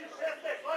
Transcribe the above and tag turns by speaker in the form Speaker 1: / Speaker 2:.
Speaker 1: Yes, yes, yes.